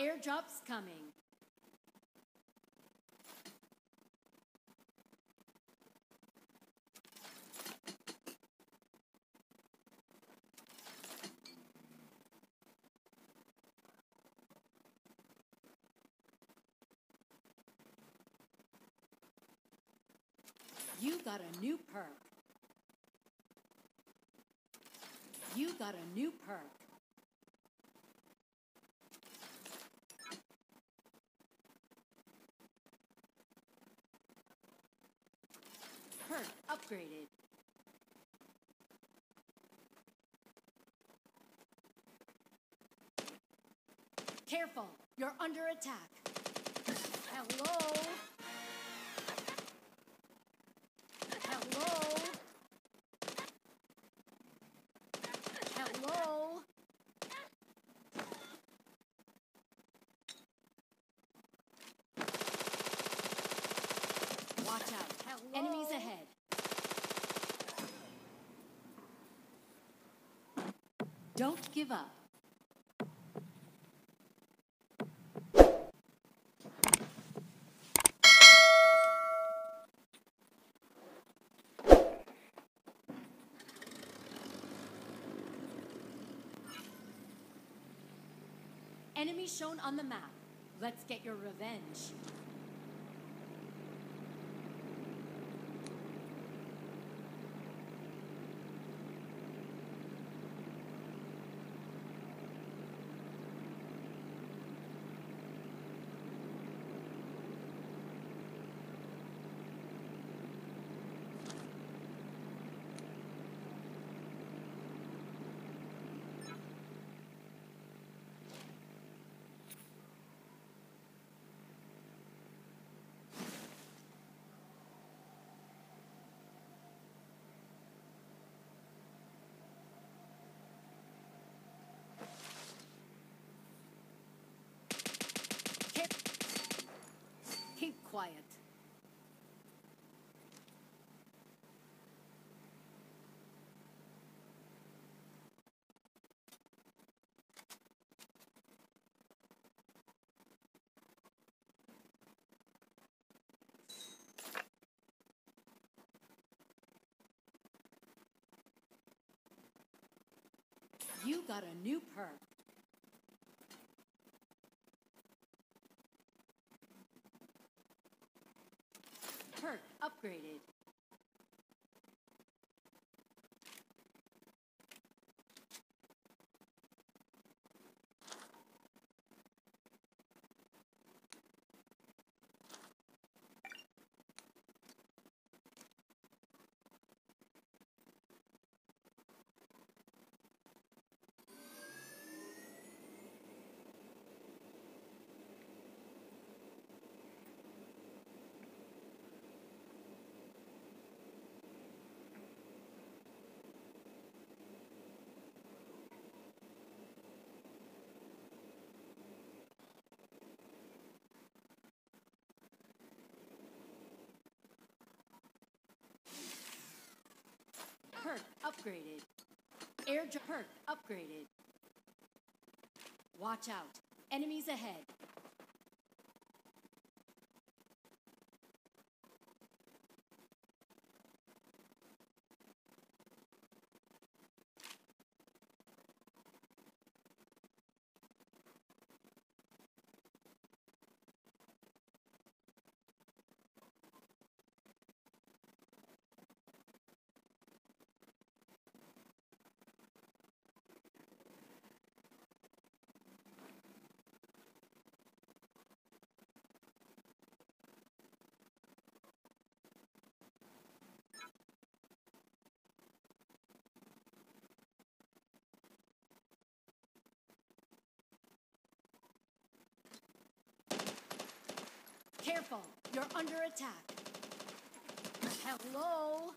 Airdrop's coming. You got a new perk. You got a new perk. Upgraded. Careful, you're under attack. Hello? Hello? Hello? Watch out. Hello? Enemies ahead. Don't give up. Enemy shown on the map. Let's get your revenge. Keep, keep quiet. You got a new perk. Upgraded. Perk upgraded. Air perk upgraded. Watch out. Enemies ahead. Careful, you're under attack. Hello?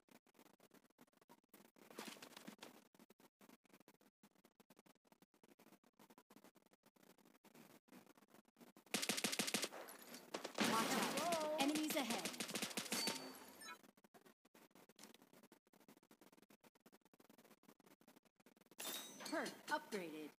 Upgraded.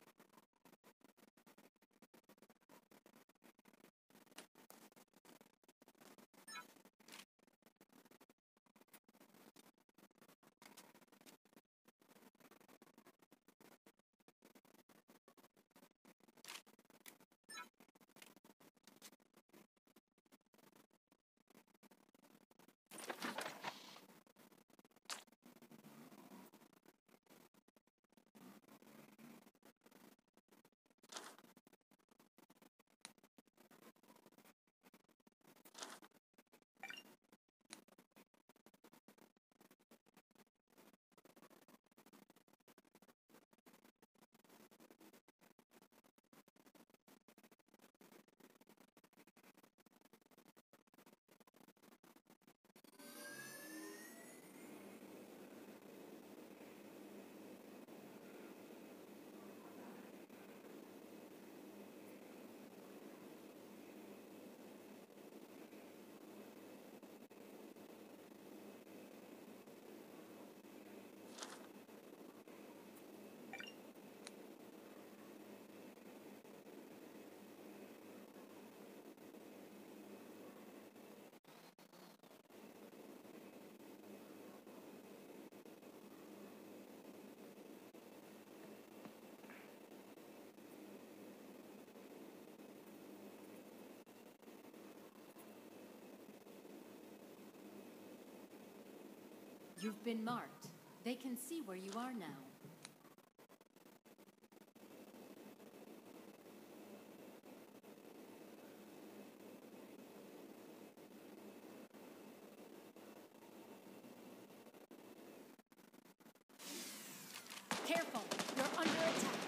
You've been marked. They can see where you are now. Careful, you're under attack.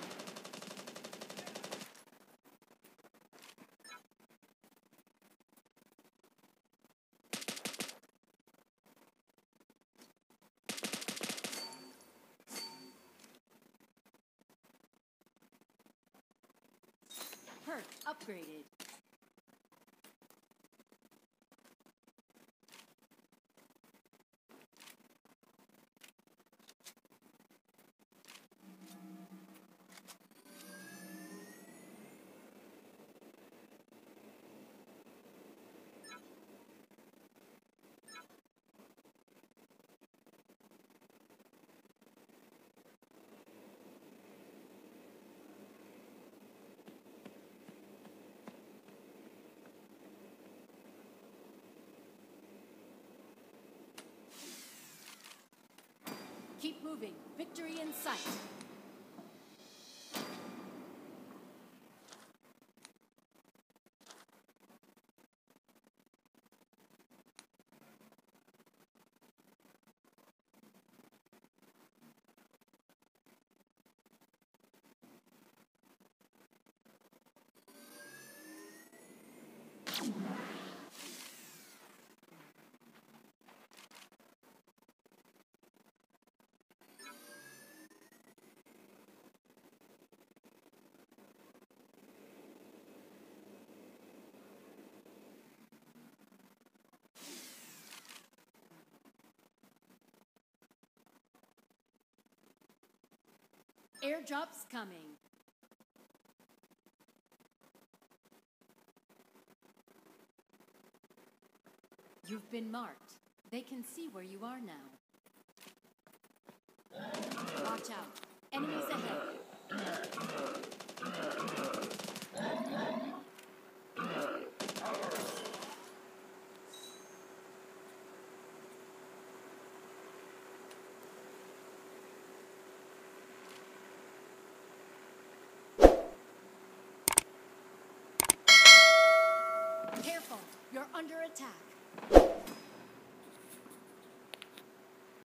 Perk upgraded. Keep moving. Victory in sight. Airdrop's coming. You've been marked. They can see where you are now. Watch out. Enemies ahead. Careful. You're under attack.